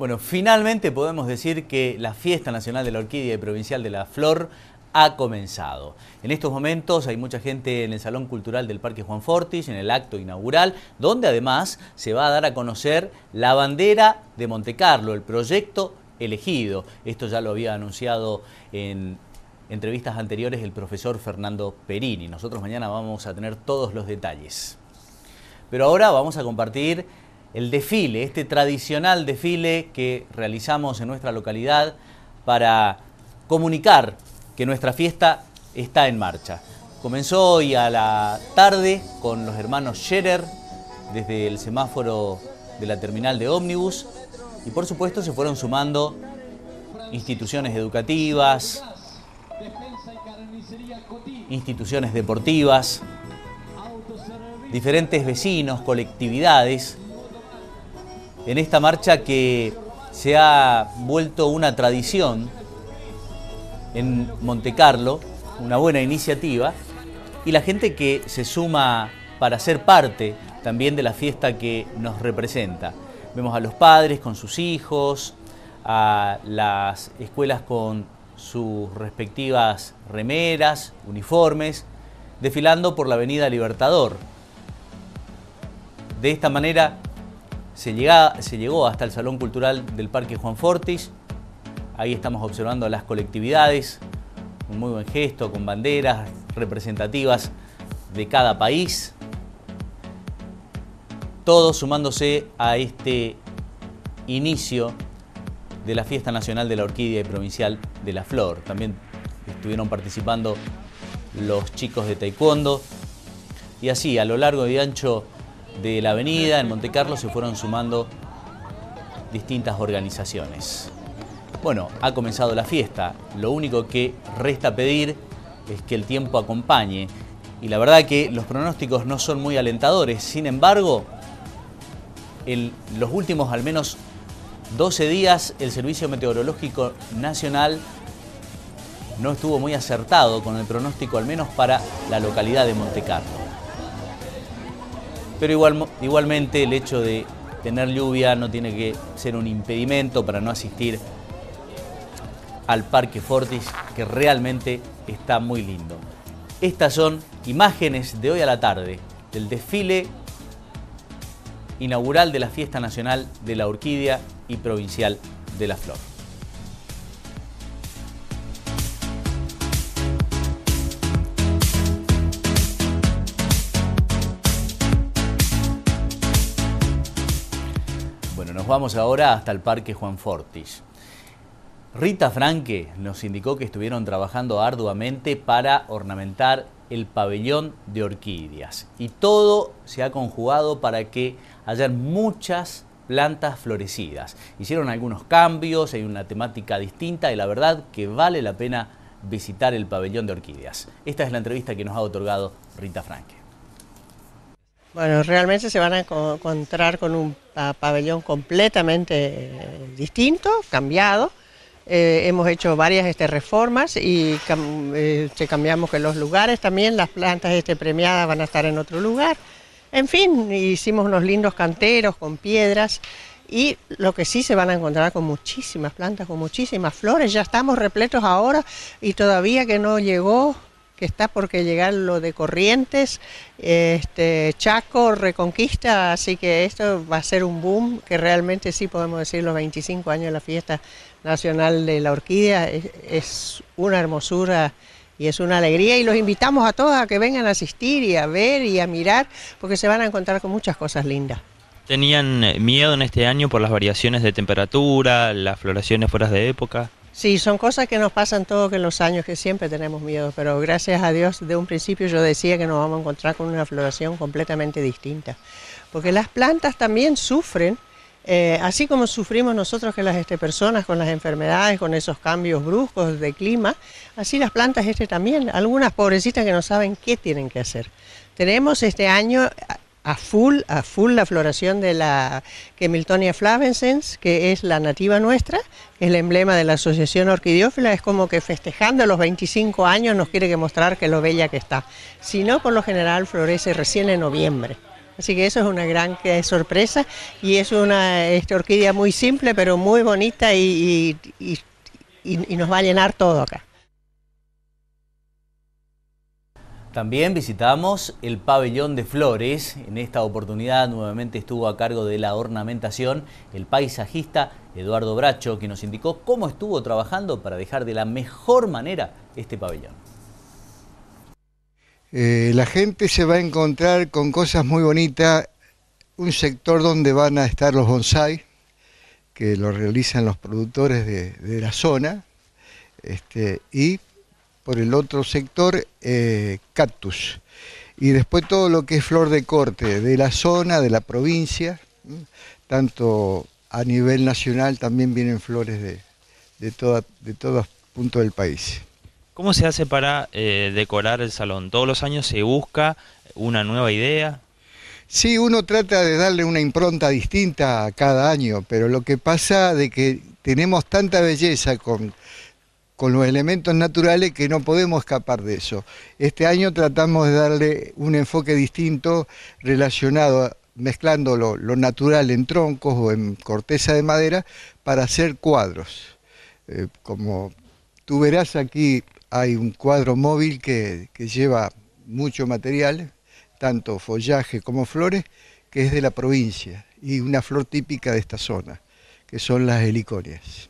Bueno, finalmente podemos decir que la Fiesta Nacional de la Orquídea y Provincial de la Flor ha comenzado. En estos momentos hay mucha gente en el Salón Cultural del Parque Juan Fortis, en el acto inaugural, donde además se va a dar a conocer la bandera de Montecarlo, el proyecto elegido. Esto ya lo había anunciado en entrevistas anteriores el profesor Fernando Perini. Nosotros mañana vamos a tener todos los detalles. Pero ahora vamos a compartir el desfile, este tradicional desfile que realizamos en nuestra localidad para comunicar que nuestra fiesta está en marcha. Comenzó hoy a la tarde con los hermanos Scherer desde el semáforo de la terminal de ómnibus y por supuesto se fueron sumando instituciones educativas, instituciones deportivas, diferentes vecinos, colectividades, en esta marcha que se ha vuelto una tradición en Montecarlo, una buena iniciativa, y la gente que se suma para ser parte también de la fiesta que nos representa. Vemos a los padres con sus hijos, a las escuelas con sus respectivas remeras, uniformes, desfilando por la Avenida Libertador. De esta manera se, se llegó hasta el Salón Cultural del Parque Juan Fortis, Ahí estamos observando las colectividades, un muy buen gesto con banderas representativas de cada país. Todos sumándose a este inicio de la Fiesta Nacional de la Orquídea y Provincial de la Flor. También estuvieron participando los chicos de Taekwondo. Y así, a lo largo y ancho de la avenida, en Monte Carlo, se fueron sumando distintas organizaciones. Bueno, ha comenzado la fiesta. Lo único que resta pedir es que el tiempo acompañe. Y la verdad que los pronósticos no son muy alentadores. Sin embargo, en los últimos al menos 12 días el Servicio Meteorológico Nacional no estuvo muy acertado con el pronóstico, al menos para la localidad de Montecarlo. Pero igual, igualmente el hecho de tener lluvia no tiene que ser un impedimento para no asistir al Parque Fortis, que realmente está muy lindo. Estas son imágenes de hoy a la tarde del desfile inaugural de la Fiesta Nacional de la Orquídea y Provincial de la Flor. Vamos ahora hasta el Parque Juan Fortis. Rita Franque nos indicó que estuvieron trabajando arduamente para ornamentar el pabellón de orquídeas y todo se ha conjugado para que hayan muchas plantas florecidas. Hicieron algunos cambios, hay una temática distinta y la verdad que vale la pena visitar el pabellón de orquídeas. Esta es la entrevista que nos ha otorgado Rita Franque. Bueno, realmente se van a encontrar con un pabellón completamente eh, distinto, cambiado, eh, hemos hecho varias este, reformas y eh, cambiamos que los lugares también, las plantas este, premiadas van a estar en otro lugar. En fin, hicimos unos lindos canteros con piedras y lo que sí se van a encontrar con muchísimas plantas, con muchísimas flores. Ya estamos repletos ahora y todavía que no llegó que está por llegar lo de Corrientes, este, Chaco, Reconquista, así que esto va a ser un boom, que realmente sí podemos decir los 25 años de la fiesta nacional de la orquídea, es, una hermosura y es una alegría y los invitamos a todos a que vengan a asistir y a ver y a mirar, porque se van a encontrar con muchas cosas lindas. ¿Tenían miedo en este año por las variaciones de temperatura, las floraciones fuera de época? Sí, son cosas que nos pasan todos los años, que siempre tenemos miedo, pero gracias a Dios de un principio yo decía que nos vamos a encontrar con una floración completamente distinta, porque las plantas también sufren, eh, así como sufrimos nosotros que las este, personas con las enfermedades, con esos cambios bruscos de clima, así las plantas este también, algunas pobrecitas que no saben qué tienen que hacer. Tenemos este año a full, a full la floración de la Miltonia flavescens, que es la nativa nuestra, es el emblema de la Asociación Orquidiófila, es como que festejando los 25 años nos quiere que mostrar que lo bella que está. Si no, por lo general florece recién en noviembre. Así que eso es una gran eh, sorpresa y es una este, orquídea muy simple pero muy bonita y, y nos va a llenar todo acá. También visitamos el pabellón de flores. En esta oportunidad nuevamente estuvo a cargo de la ornamentación el paisajista Eduardo Bracho, que nos indicó cómo estuvo trabajando para dejar de la mejor manera este pabellón. Eh, la gente se va a encontrar con cosas muy bonitas, un sector donde van a estar los bonsai, que lo realizan los productores de, la zona, este, y por el otro sector eh, cactus. Y después todo lo que es flor de corte de la zona, de la provincia, tanto a nivel nacional también vienen flores de, de, de todos puntos del país. ¿Cómo se hace para eh, decorar el salón? ¿Todos los años se busca una nueva idea? Sí, uno trata de darle una impronta distinta a cada año, pero lo que pasa de que tenemos tanta belleza con con los elementos naturales que no podemos escapar de eso. Este año tratamos de darle un enfoque distinto relacionado, mezclando lo, natural en troncos o en corteza de madera para hacer cuadros. Eh, como tú verás aquí hay un cuadro móvil que, que lleva mucho material, tanto follaje como flores, que es de la provincia y una flor típica de esta zona, que son las heliconias.